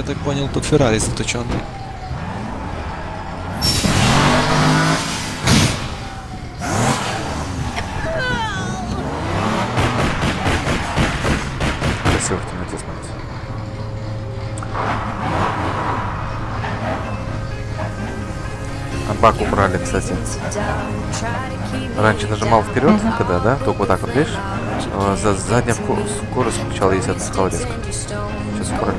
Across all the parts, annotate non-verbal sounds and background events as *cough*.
я так понял, под Феррари заточенный. Бак убрали, кстати. Раньше нажимал вперед, когда, да? Только вот так вот, видишь? Э, За задняя вку- скорость включала, если это скалодиска. Сейчас убрали.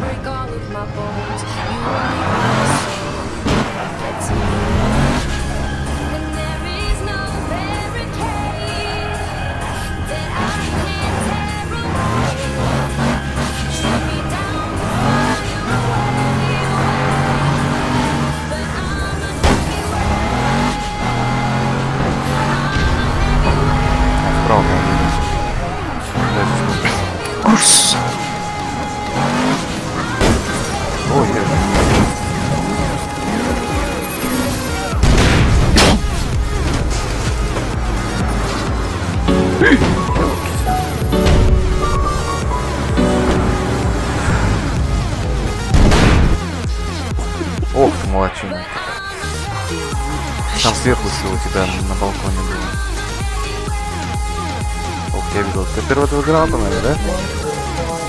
Этого граната, наверное, да?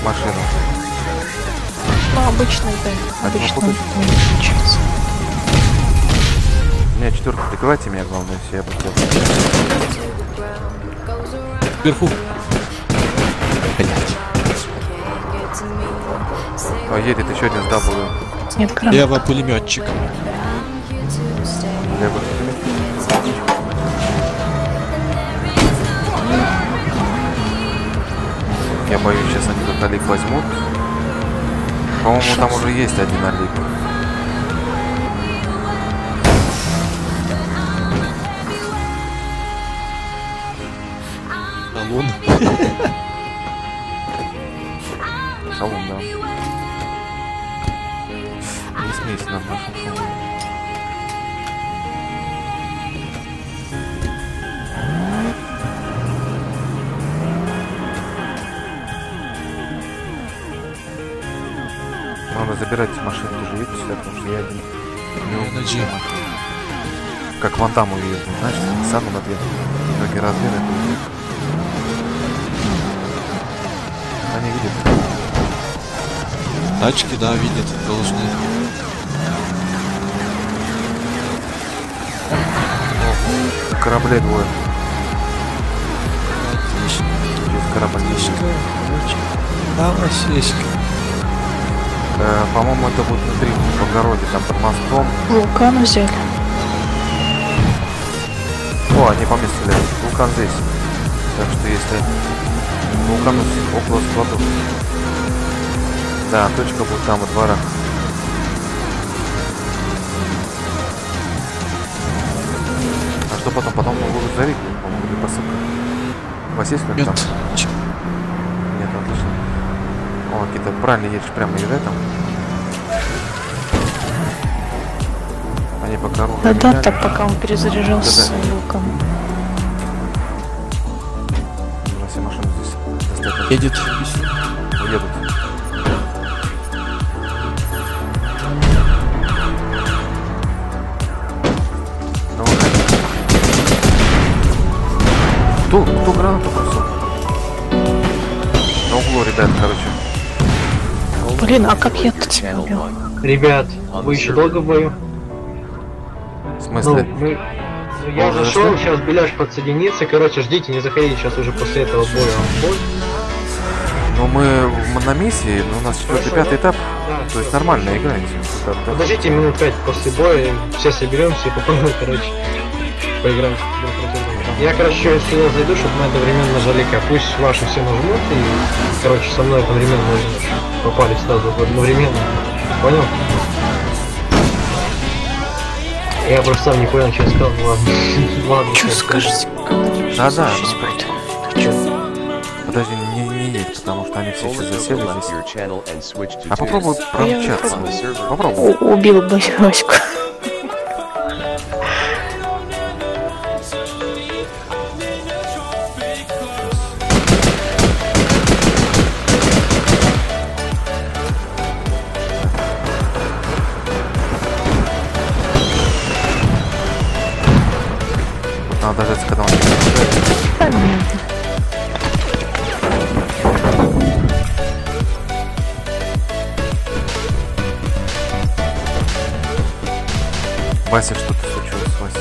Машину. Ну, обычный, да. А Обычно не. У меня четверка, прикрывайте меня, главное, все, я хотел. Вверху. О, едет еще один с W. Нет, кран. Лево пулеметчик. Левый. Я боюсь, сейчас они тут налик возьмут. По-моему, там уже есть один налик. Талон. Шалом, да. Не смейся над нашим шумом. Надо забирать машину тоже, видите, сюда, потому что я один не Energy. машину. Как ван там уезжу, знаешь, сам на две ноги развены. Они видят. Тачки, да, видят, должны. Кораблей двое. Отлично. Здесь корабль. Отлично. Да, Васечка. Э, по-моему, это будет внутри, в огороде, там под мостом. Вулкан взяли. О, они поместили. Вулкан здесь. Так что если вулкан около складов. Да, точка будет там во дворах. А что потом? Потом будут зарить, по-моему, или посыпка. У вас есть Нет. там? Нет, отлично. О, какие-то правильно едешь прямо езжай там. Они пока оружие Да-да, меняли. так пока он перезаряжался вулканом. Нужно все машины здесь. Едет. Едут. Ну. Кто, кто гранату бросил? На углу, ребят, короче. Блин, а как я тут тебя убил? Ребят, вы еще долго в бою? В Ну, смысле? мы... ну, Я Уже зашел, сейчас Беляш подсоединится, короче, ждите, не заходите сейчас уже после этого боя. Бой. Ну, мы на миссии, но у нас четвертый, пятый этап. Да. То есть нормально да. Подождите минут пять после боя, все соберемся и попробуем, *laughs* короче, поиграем. Я, короче, сюда зайду, чтобы мы одновременно нажали К. Пусть ваши все нажмут и, короче, со мной одновременно попали сразу одновременно. Понял? Я просто сам не понял, что я сказал, ну ладно. *laughs* ладно. Что скажете? Да-да. Подожди, не, не едь, потому что они все сейчас засели здесь. А попробуй промчаться. Попробуй. Убил бы Вася, что-то случилось, Вася.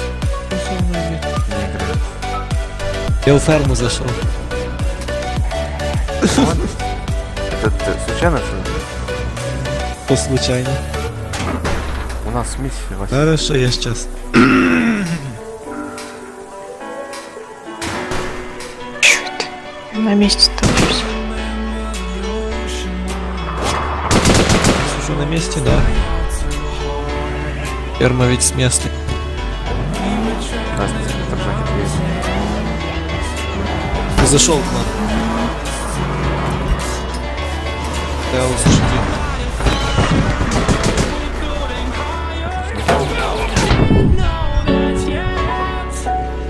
Не играет. Я в ферму зашел. Это ты случайно что ли? По случайно. У нас миссия, Вася. Хорошо, я сейчас. На месте Ферма ведь с. Ты зашел к нам. Да, услышите.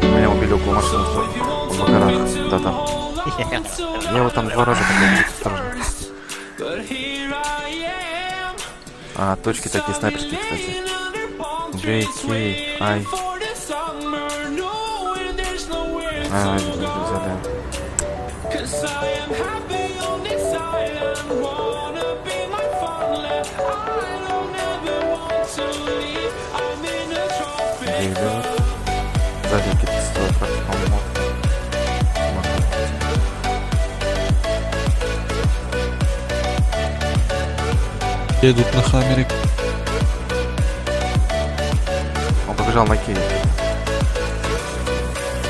Меня убили около машины в горах. Да, там. Я его там два раза такой осторожно. А, точки такие снайперские, кстати. Кей, Ай. А. Джей, да. Сзади какие-то стоят, по-моему. Едут на хаммере. Побежал на Кей.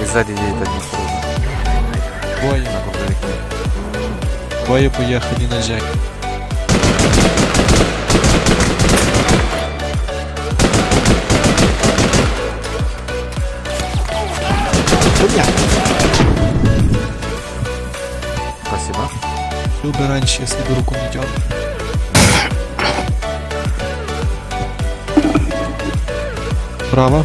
И сзади едет один сразу. Двое. Двое поехали на Джек. Спасибо. Был бы раньше, если бы руку не дернул. Право.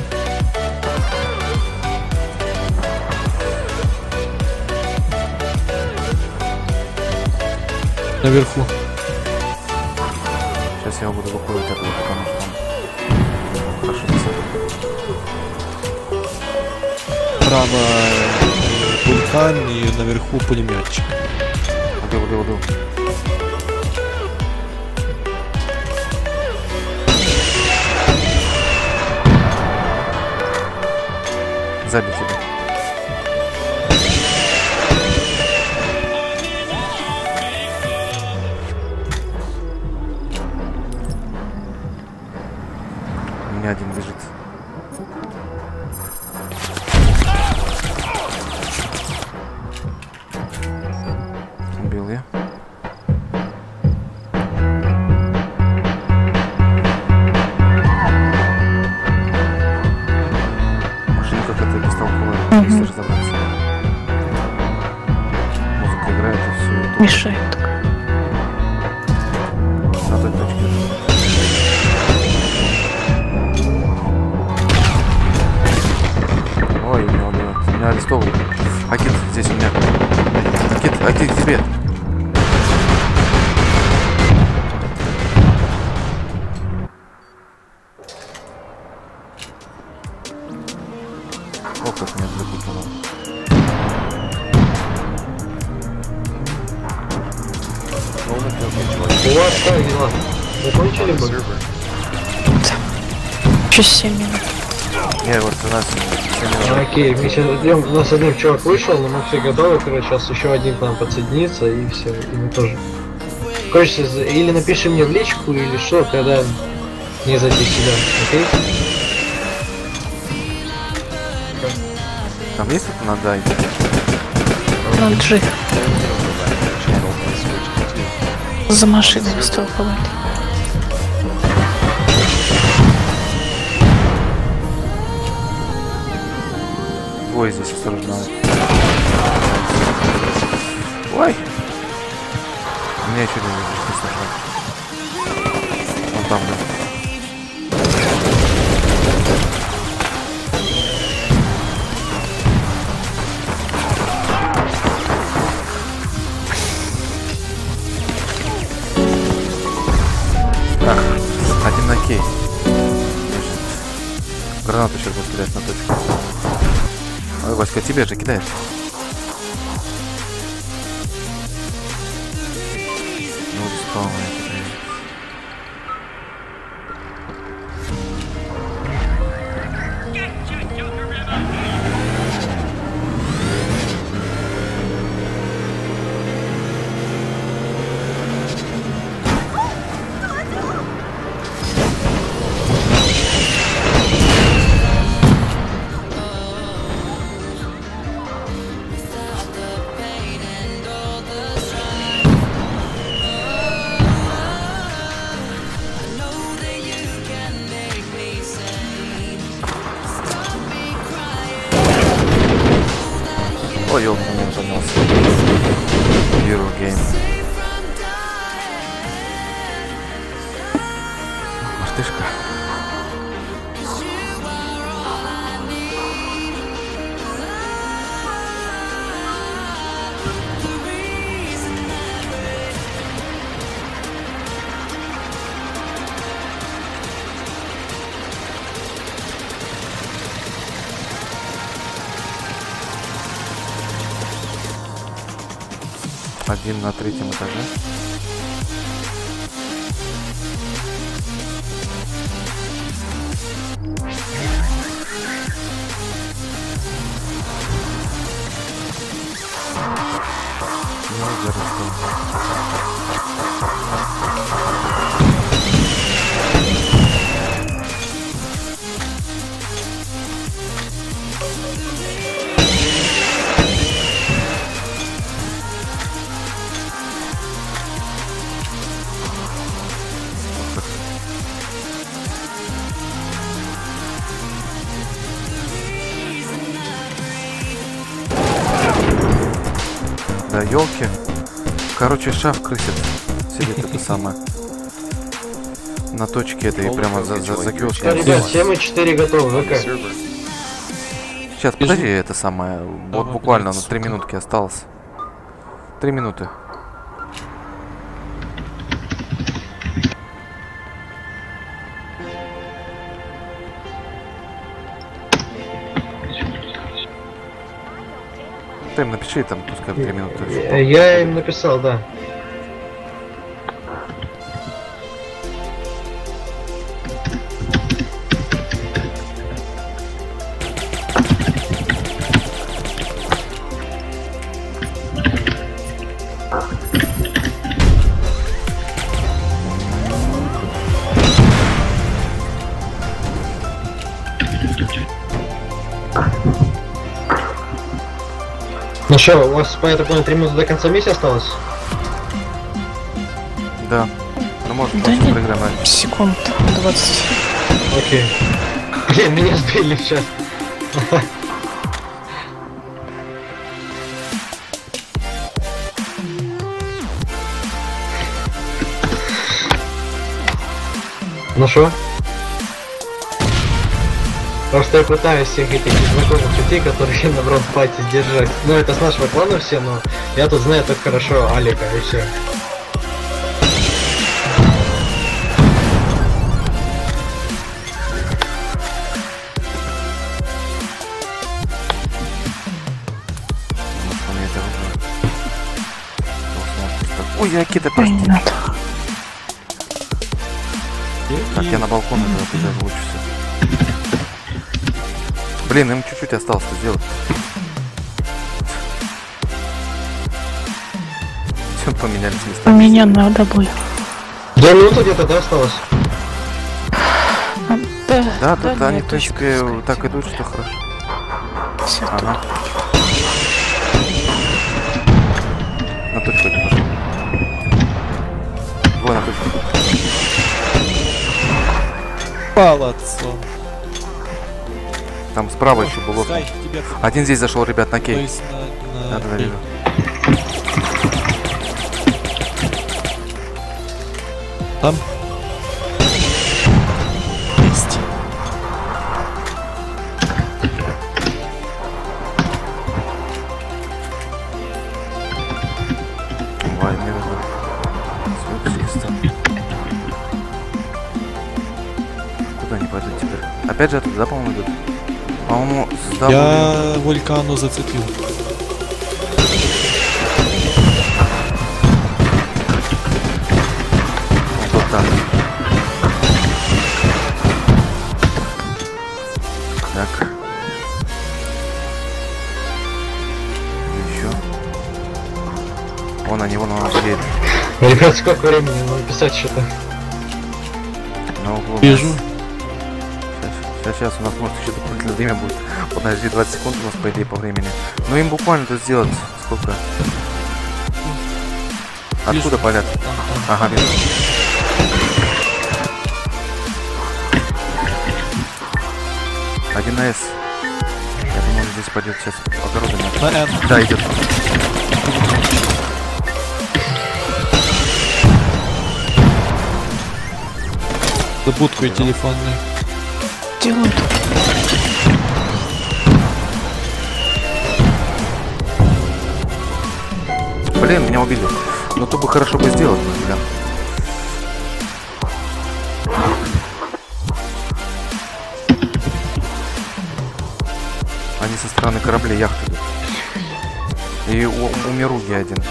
Наверху. Сейчас я его буду выходить оттуда, потому что он ошибся. Право э, вулкан и наверху пулеметчик. Убил, убил, убил. Сзади На той точке. Ой, меня убивают. Меня арестовывают. Акит, здесь у меня. Акит, Акит, тебе. Через 7 минут. Не, вот у нас семь минут. Окей, мы сейчас ждем, у нас один чувак вышел, но мы все готовы, короче, сейчас еще один к нам подсоединится и все, и мы тоже. Короче, или напиши мне в личку, или что, когда не зайти сюда, окей? Там есть кто надо идти? На джип. За машиной столковали. Двое здесь осторожно. Ой! У меня один не Васька, тебе же кидает. Ну, респауна Один на третьем этаже. Ну, Короче, шаф крысит. Сидит это самое. На точке этой прямо за, за, за киоском. ребят, 7 и 4 готовы, ВК. Сейчас, подожди, это самое. Вот буквально на три сука. минутки осталось. Три минуты. Ты им напиши там, пускай в три минуты. Э, Я им написал, да. Что, у вас, по так понял, 3 минуты до конца миссии осталось? Да. Ну может, Да просто раньше. Секунд 20. Окей. Блин, меня сбили сейчас. Ну что? Просто я пытаюсь всех этих незнакомых людей, которые *laughs* на бронспате сдержать. Ну, это с нашего клана все, но я тут знаю только хорошо Алика и все. Это Ой, я не прости. надо. Так, я на балкон этого туда лучше всего. Блин, им чуть-чуть осталось сделать. Все поменялись У местами. меня надо будет. Две минуты где-то, да, осталось? Да, Да, тут они, в точка, принципе, так идут, что хорошо. Всё, Ага. На точку иди, пошел. Двое на точку. Молодцом. Там справа еще был окно. Сай, тебе Один здесь зашел, ребят, на кей. на, на. Там. Есть. Ой, надо. Чисто. Куда они пойдут теперь? Опять же оттуда, да, по-моему, идут? По-моему, с W. Я вулькану зацепил. Вот так. Так. Еще. Вон они, вон он едет. Ребят, сколько времени надо писать что-то? На углу. Вижу. Сейчас, сейчас у нас может еще дополнительное время будет. Подожди, 20 секунд у нас по идее по времени. Ну им буквально тут сделать сколько? Откуда полят? Ага, вижу. Один на С. Я думаю, он здесь пойдет сейчас огородами. На Н. Да, идет. За будкой телефонной. Делают. Блин, меня убили. Ну то бы хорошо бы сделать, блин. Они со стороны кораблей яхты. И у, у Мируги один.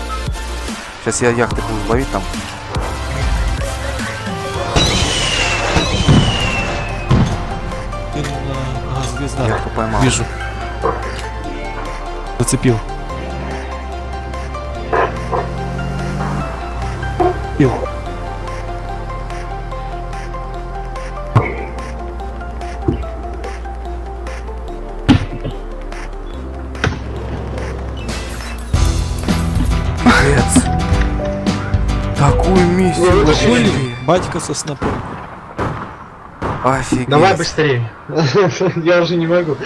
Сейчас я яхты буду ловить там. Яхту поймал. Вижу. Зацепил. Пил. Такую миссию. Батька со снопом. Офигеть. Давай быстрее. *laughs* Я уже не могу.